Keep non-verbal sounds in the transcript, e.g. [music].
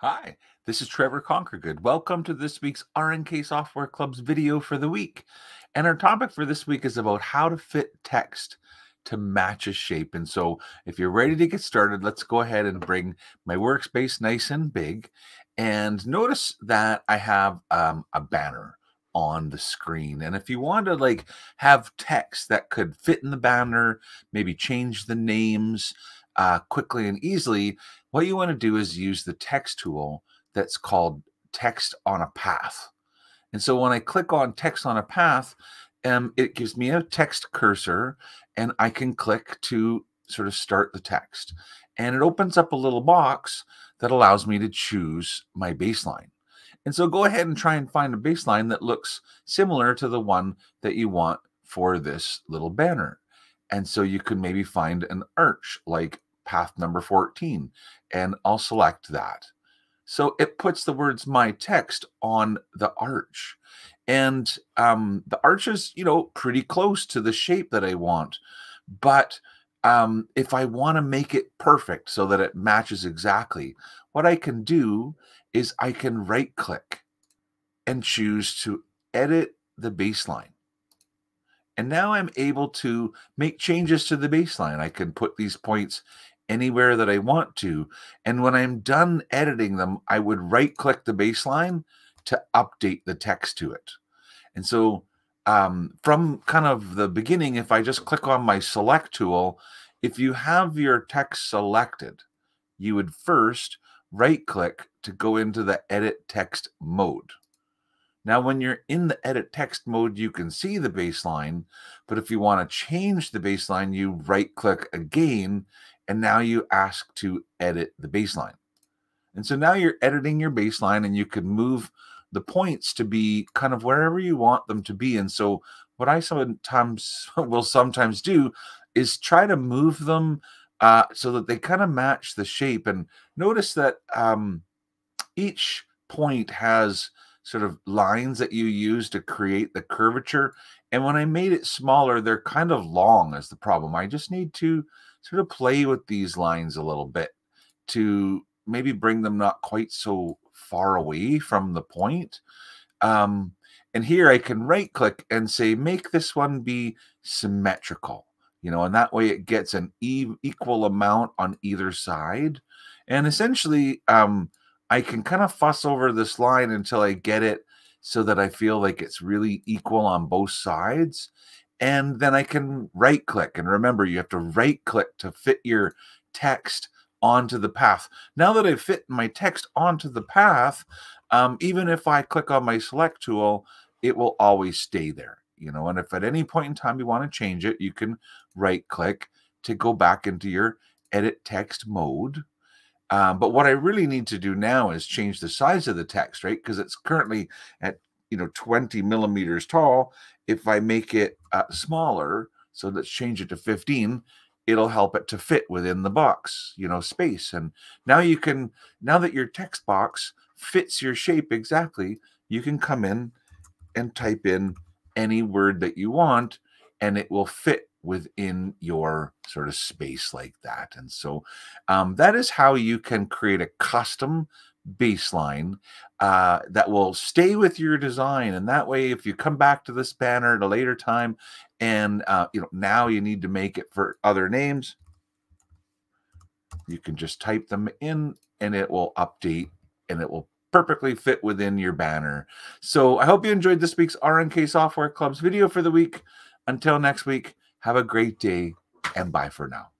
Hi, this is Trevor Conquergood. Welcome to this week's RNK Software Club's video for the week. And our topic for this week is about how to fit text to match a shape. And so if you're ready to get started, let's go ahead and bring my workspace nice and big. And notice that I have um, a banner on the screen. And if you want to like have text that could fit in the banner, maybe change the names, uh, quickly and easily, what you want to do is use the text tool that's called text on a path. And so when I click on text on a path, um, it gives me a text cursor and I can click to sort of start the text. And it opens up a little box that allows me to choose my baseline. And so go ahead and try and find a baseline that looks similar to the one that you want for this little banner. And so you could maybe find an arch like path number 14, and I'll select that. So it puts the words my text on the arch. And um, the arch is, you know, pretty close to the shape that I want. But um, if I want to make it perfect so that it matches exactly, what I can do is I can right click and choose to edit the baseline. And now I'm able to make changes to the baseline. I can put these points anywhere that I want to. And when I'm done editing them, I would right click the baseline to update the text to it. And so um, from kind of the beginning, if I just click on my select tool, if you have your text selected, you would first right click to go into the edit text mode. Now, when you're in the edit text mode, you can see the baseline, but if you want to change the baseline, you right click again and now you ask to edit the baseline. And so now you're editing your baseline and you can move the points to be kind of wherever you want them to be. And so what I sometimes [laughs] will sometimes do is try to move them uh, so that they kind of match the shape. And notice that um, each point has sort of lines that you use to create the curvature. And when I made it smaller, they're kind of long as the problem. I just need to sort of play with these lines a little bit to maybe bring them not quite so far away from the point. Um, and here I can right click and say, make this one be symmetrical, you know, and that way it gets an e equal amount on either side. And essentially, um, I can kind of fuss over this line until I get it so that I feel like it's really equal on both sides and then I can right click. And remember, you have to right click to fit your text onto the path. Now that I've fit my text onto the path, um, even if I click on my select tool, it will always stay there. You know, and if at any point in time you want to change it, you can right click to go back into your edit text mode. Um, but what I really need to do now is change the size of the text, right? Because it's currently at you know 20 millimeters tall if i make it uh, smaller so let's change it to 15 it'll help it to fit within the box you know space and now you can now that your text box fits your shape exactly you can come in and type in any word that you want and it will fit within your sort of space like that and so um, that is how you can create a custom baseline uh, that will stay with your design. And that way, if you come back to this banner at a later time, and uh, you know now you need to make it for other names, you can just type them in, and it will update, and it will perfectly fit within your banner. So I hope you enjoyed this week's RNK Software Club's video for the week. Until next week, have a great day, and bye for now.